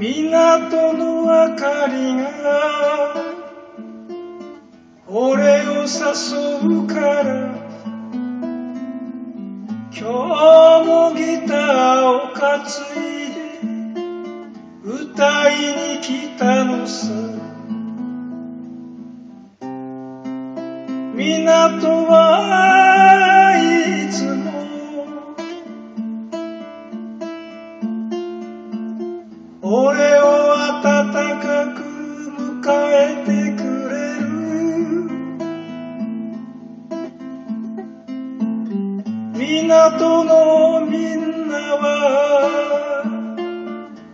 港の明かりが俺を誘うから今日もギターを担いで歌いに来たのさ。港は俺を温かく迎えてくれる港のみんなは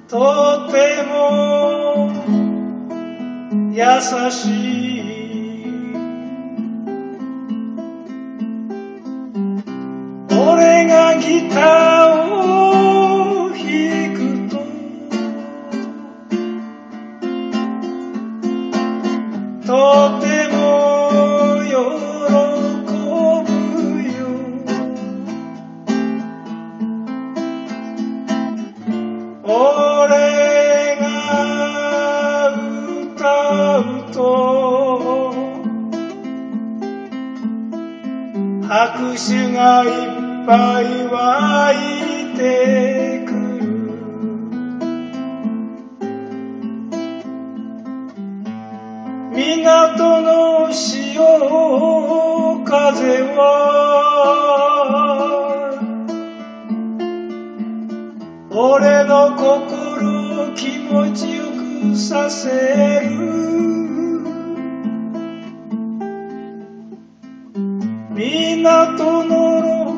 とても優しい俺がギターとても喜ぶよ。俺が歌うと拍手がいっぱい湧いて港の潮風は俺の心を気持ちよくさせる。港の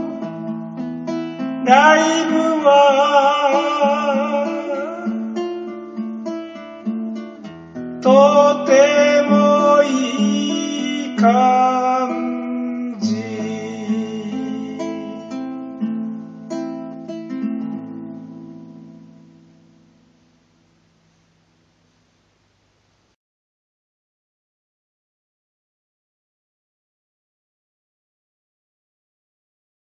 ライブは